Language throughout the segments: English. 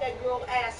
that girl asshole.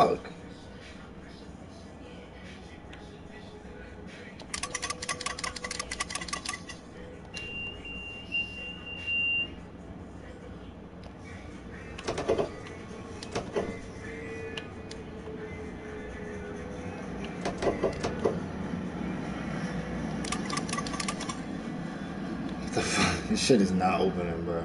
Fuck? What the fuck? This shit is not opening, bro.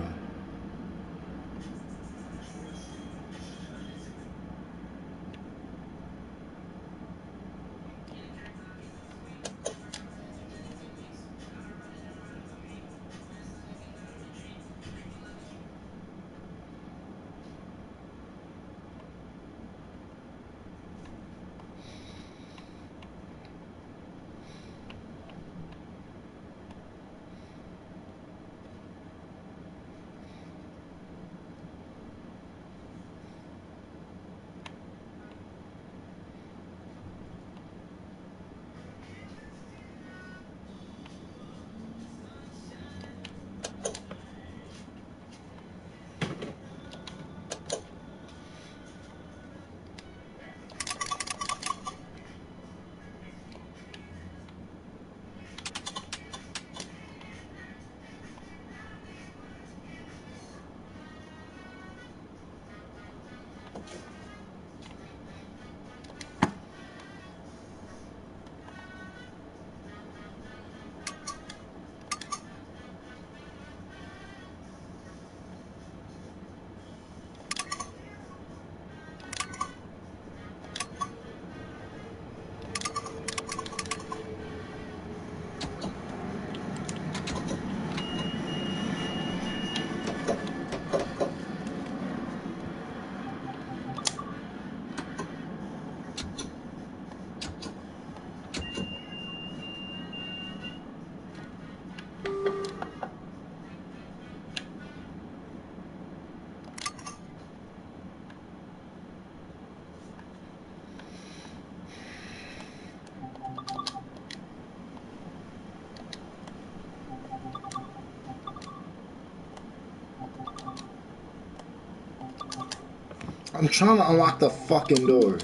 I'm trying to unlock the fucking door.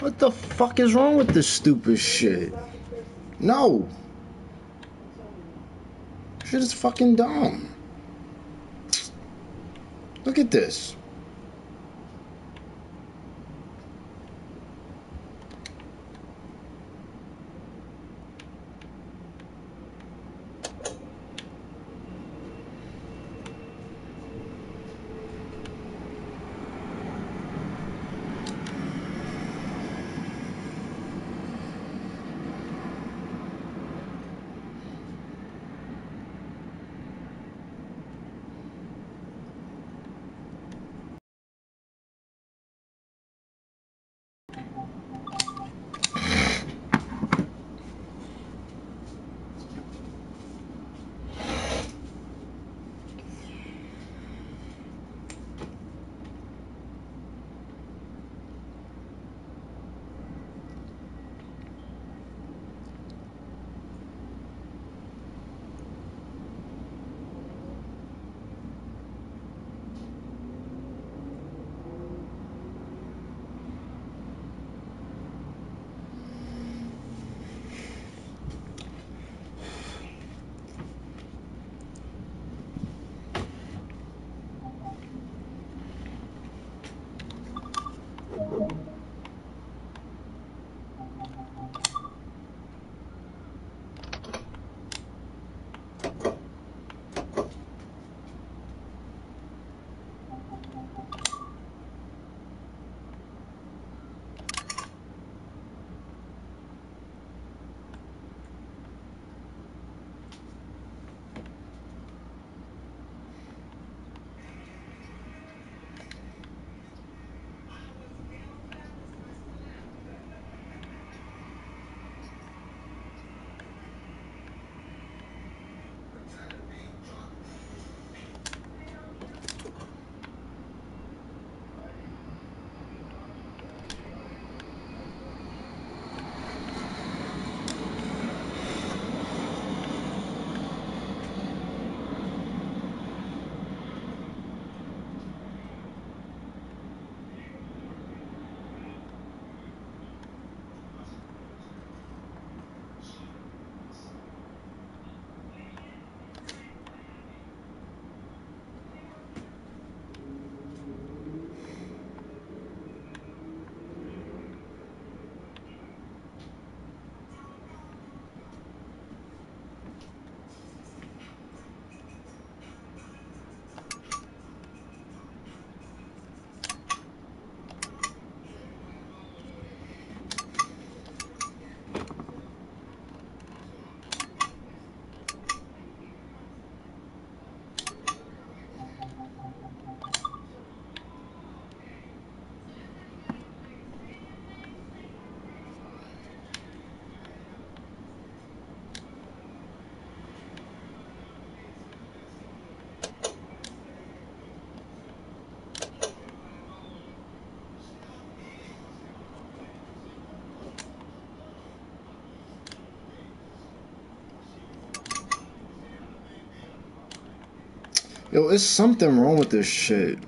What the fuck is wrong with this stupid shit? No. Shit is fucking dumb. Look at this. Yo, it's something wrong with this shit.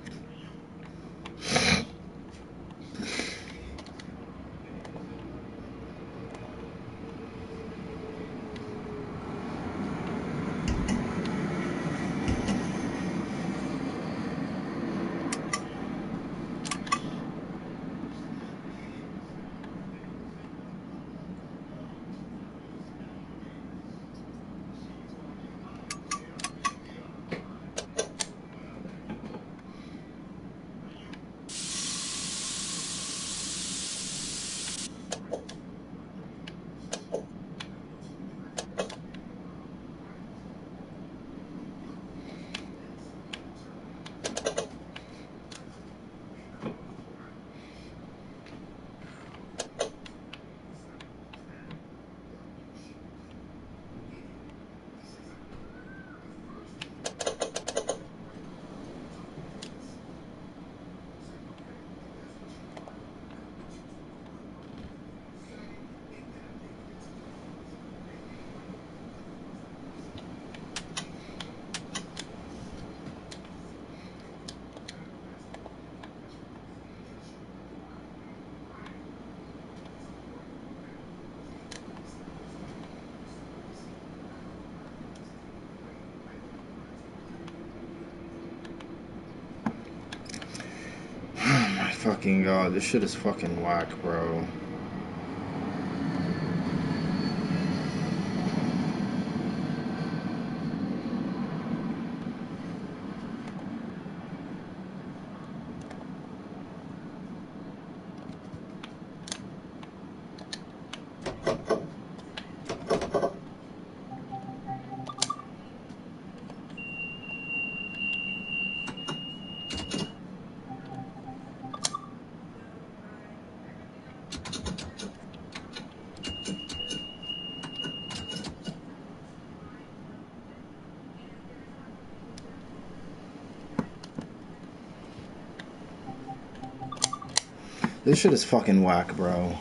fucking god, this shit is fucking whack, bro. This shit is fucking whack, bro.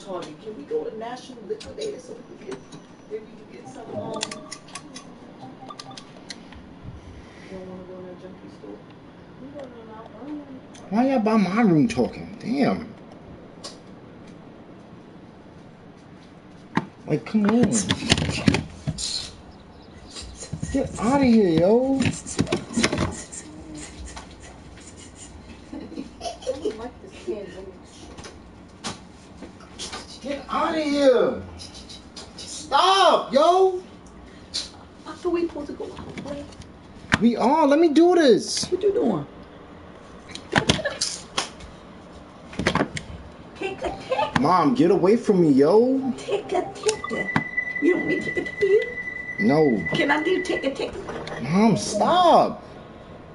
Target. Can we go to National Liquidator so we can get maybe we can get some um. Why y'all by my room talking? Damn. Like, come on. Get out of here, yo. I don't like this candle. Get out of here. Stop, yo. I thought we supposed to go out, boy. We are. Let me do this. What you doing? Take a tick, Mom, get away from me, yo. take a tick. You don't need to take a tick. No. Can I do take a tick? Mom, stop.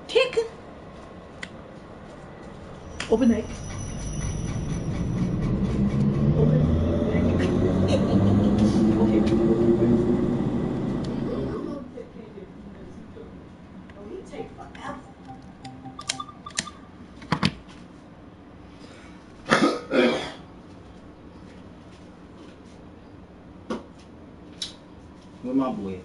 Tick. Open it. Open it. Oh, he take forever. Where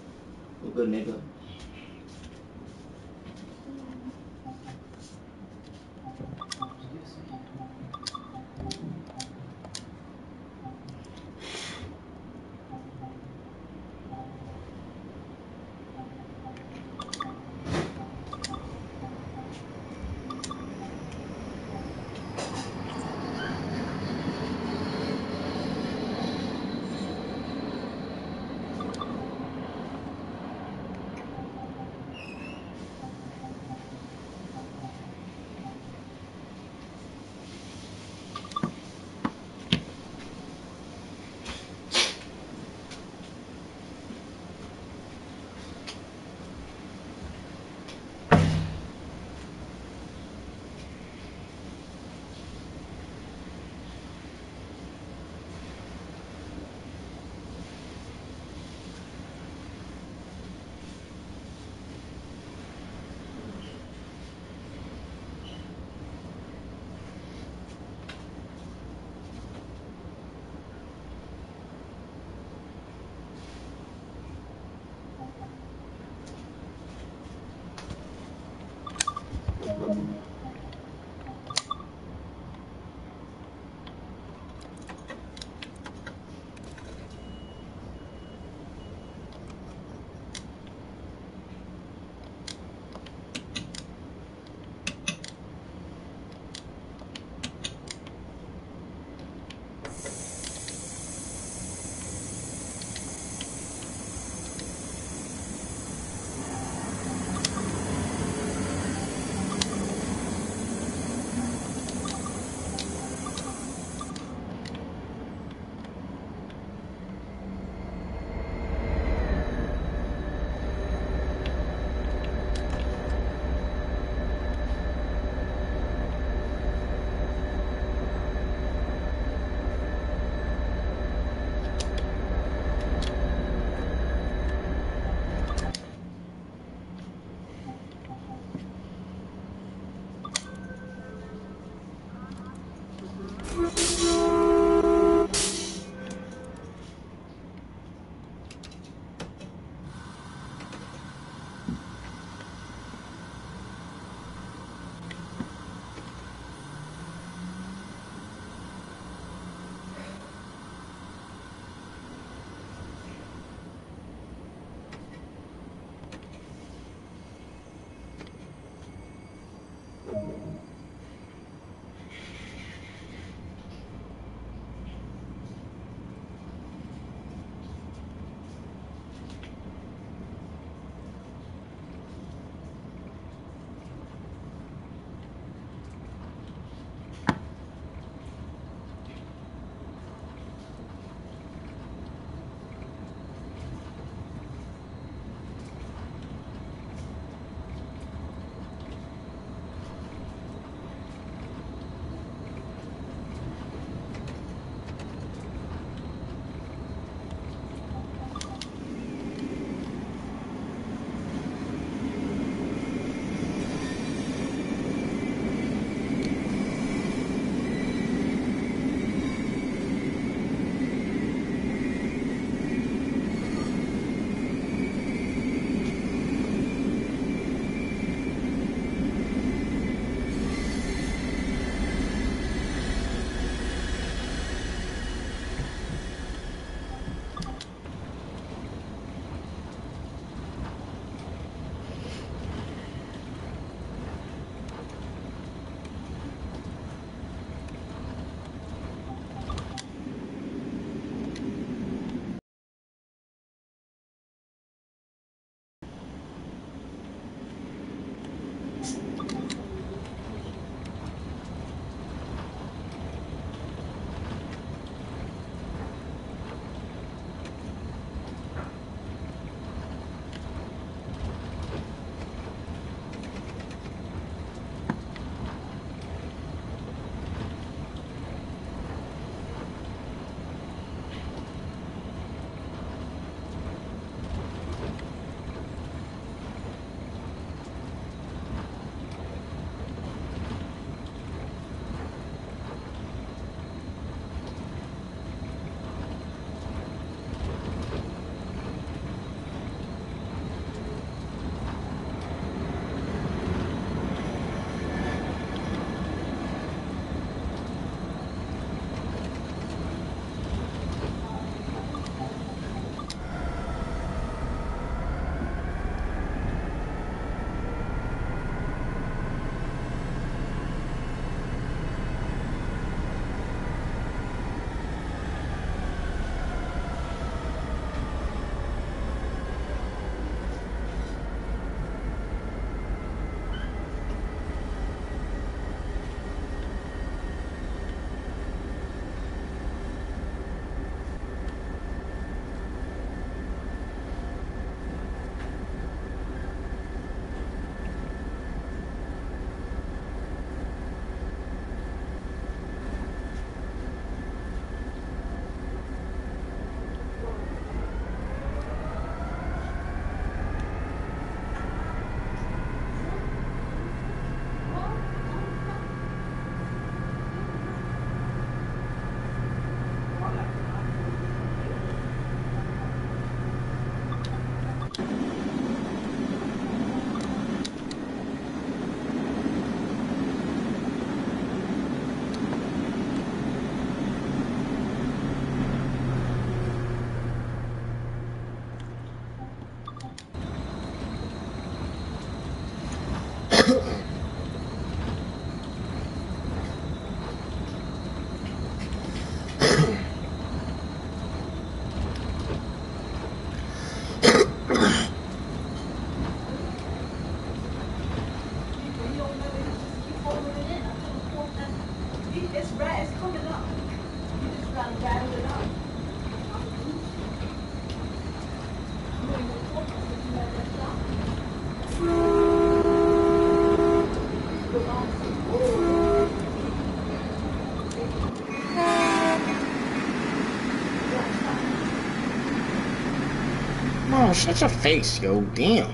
No, shut your face, yo. Damn.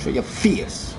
Show your. Fuck.